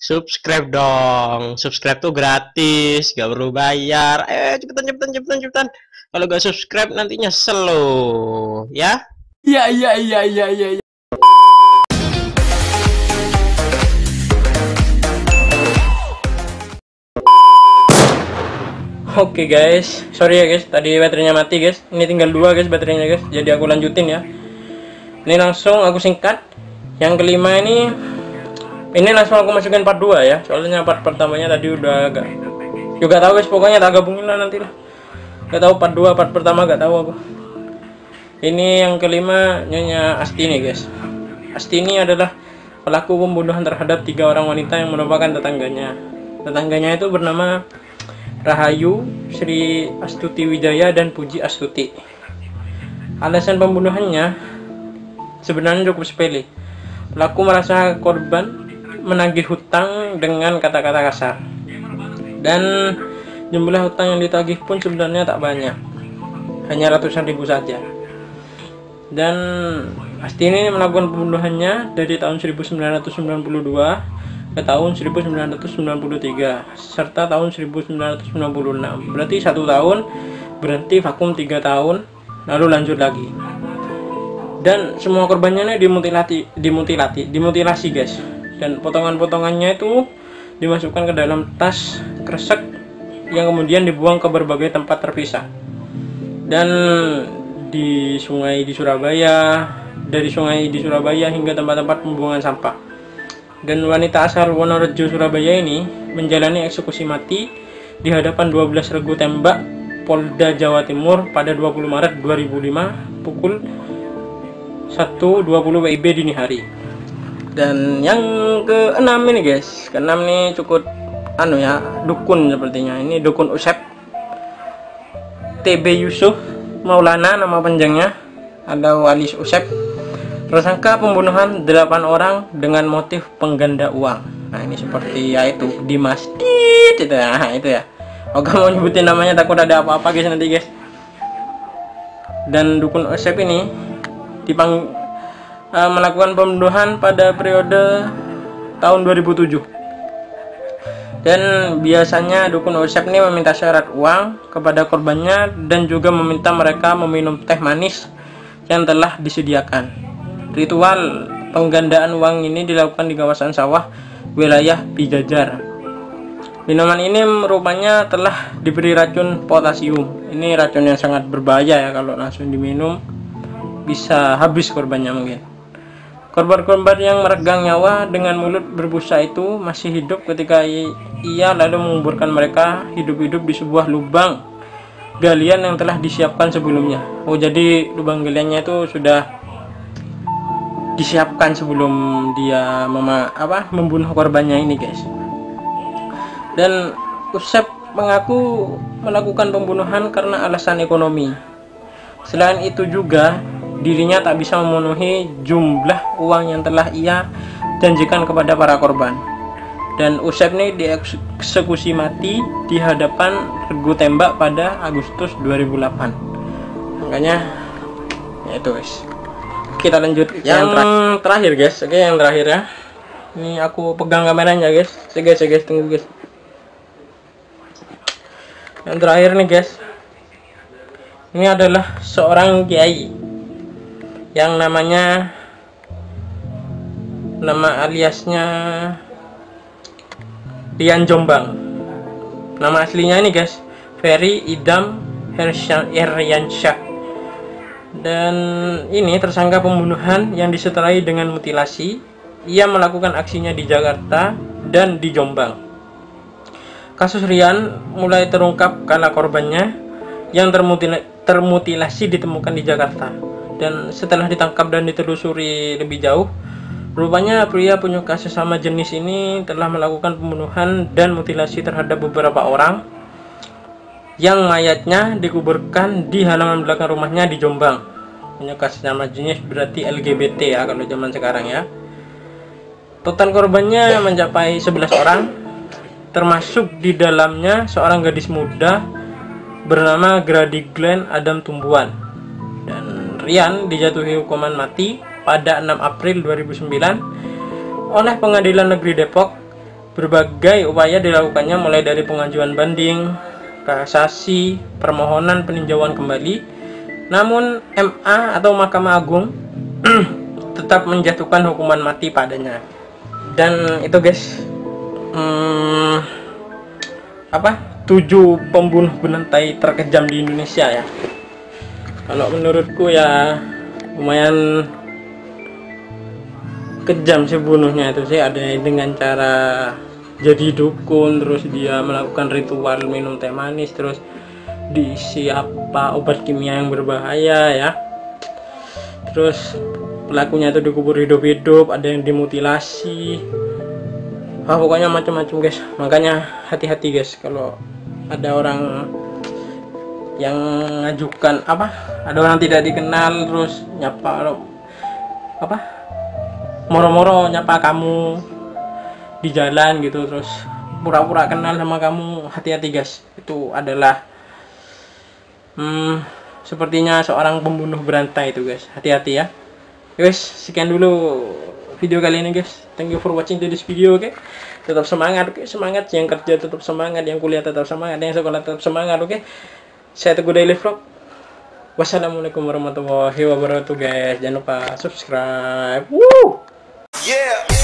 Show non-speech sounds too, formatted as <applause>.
Subscribe dong. Subscribe tuh gratis, gak perlu bayar. Eh, cepetan, cepetan, cepetan, cepetan. Kalau gak subscribe nantinya slow, ya? Iya iya iya iya iya. iya. Oke guys, sorry ya guys, tadi baterainya mati guys. Ini tinggal dua guys baterainya guys. Jadi aku lanjutin ya. Ini langsung aku singkat. Yang kelima ini, ini langsung aku masukin part 2 ya. Soalnya part pertamanya tadi udah agak juga tahu guys, pokoknya tak gabungin lah nanti lah. Gak tahu part 2, part pertama gak tahu aku. Ini yang kelima Nyonya Astini guys. Astini adalah pelaku pembunuhan terhadap tiga orang wanita yang merupakan tetangganya. Tetangganya itu bernama Rahayu, Sri Astuti Wijaya, dan Puji Astuti. Alasan pembunuhannya sebenarnya cukup sepele. Pelaku merasa korban menagih hutang dengan kata-kata kasar. Dan jumlah hutang yang ditagih pun sebenarnya tak banyak. Hanya ratusan ribu saja. Dan Astini melakukan pembunuhannya dari tahun 1992 ke tahun 1993 serta tahun 1996 berarti satu tahun berhenti vakum tiga tahun lalu lanjut lagi dan semua korbannya ini dimutilasi dimutilasi dimutilasi guys dan potongan-potongannya itu dimasukkan ke dalam tas kresek yang kemudian dibuang ke berbagai tempat terpisah. Dan di sungai di Surabaya dari sungai di Surabaya hingga tempat-tempat pembuangan sampah. Dan wanita asal Wonorejo Surabaya ini menjalani eksekusi mati di hadapan 12 regu tembak Polda Jawa Timur pada 20 Maret 2005 pukul 1.20 WIB dini hari dan yang keenam ini guys keenam ini cukup anu ya dukun sepertinya ini dukun Usep TB Yusuf Maulana nama panjangnya ada Walis Usep Tersangka pembunuhan 8 orang dengan motif pengganda uang. Nah, ini seperti ya itu di masjid itu ya. Nah, itu ya. Oke mau nyebutin namanya takut ada apa-apa guys nanti guys. Dan dukun Osep ini dipang uh, melakukan pembunuhan pada periode tahun 2007. Dan biasanya dukun Osep ini meminta syarat uang kepada korbannya dan juga meminta mereka meminum teh manis yang telah disediakan. Ritual penggandaan uang ini dilakukan di kawasan sawah wilayah Pijajar. Minuman ini rupanya telah diberi racun potasium. Ini racun yang sangat berbahaya ya kalau langsung diminum bisa habis korbannya mungkin. Korban-korban yang meregang nyawa dengan mulut berbusa itu masih hidup ketika ia lalu menguburkan mereka hidup-hidup di sebuah lubang galian yang telah disiapkan sebelumnya. Oh jadi lubang galiannya itu sudah disiapkan sebelum dia mema apa membunuh korbannya ini guys dan Usep mengaku melakukan pembunuhan karena alasan ekonomi selain itu juga dirinya tak bisa memenuhi jumlah uang yang telah ia janjikan kepada para korban. Dan Usep ini dieksekusi mati di hadapan regu tembak pada Agustus 2008 makanya ya itu guys. Kita lanjut yang, yang terakhir. guys. Oke yang terakhir ya. Ini aku pegang kameranya guys. Oke guys guys. Tunggu guys. Yang terakhir nih guys. Ini adalah seorang kiai yang namanya nama aliasnya Rian Jombang. Nama aslinya ini guys. Ferry Idam Heryansyah. Dan ini tersangka pembunuhan yang disertai dengan mutilasi. Ia melakukan aksinya di Jakarta dan di Jombang. Kasus Rian mulai terungkap karena korbannya yang termutil termutilasi ditemukan di Jakarta dan setelah ditangkap dan ditelusuri lebih jauh rupanya pria penyuka sesama jenis ini telah melakukan pembunuhan dan mutilasi terhadap beberapa orang yang mayatnya dikuburkan di halaman belakang rumahnya di Jombang. Punya kasus nama jenis berarti LGBT ya kalau zaman sekarang ya. Total korbannya mencapai 11 orang, termasuk di dalamnya seorang gadis muda bernama Grady Glenn Adam Tumbuhan. Rian dijatuhi hukuman mati pada 6 April 2009 oleh Pengadilan Negeri Depok. Berbagai upaya dilakukannya mulai dari pengajuan banding kasasi permohonan peninjauan kembali. Namun MA atau Mahkamah Agung <clears throat> tetap menjatuhkan hukuman mati padanya. Dan itu guys hmm, apa? Tujuh pembunuh berantai terkejam di Indonesia ya kalau menurutku ya lumayan kejam sih bunuhnya itu sih. Ada dengan cara jadi dukun terus dia melakukan ritual minum teh manis terus diisi apa obat kimia yang berbahaya ya. Terus pelakunya itu dikubur hidup-hidup ada yang dimutilasi. Ah pokoknya macam-macam guys. Makanya hati-hati guys kalau ada orang yang ngajukan apa? Ada orang tidak dikenal terus nyapa apa? Moro-moro nyapa kamu di jalan gitu terus pura-pura kenal sama kamu hati-hati guys. Itu adalah hmm, sepertinya seorang pembunuh berantai itu guys. Hati-hati ya. Guys sekian dulu video kali ini guys. Thank you for watching this video oke? Okay? tetap semangat oke? Okay? semangat yang kerja tetap semangat. Yang kuliah tetap semangat. Yang sekolah tetap semangat oke? okay? Saya Teguh Daily Vlog wassalamualaikum warahmatullahi wabarakatuh guys jangan lupa subscribe Woo! Yeah.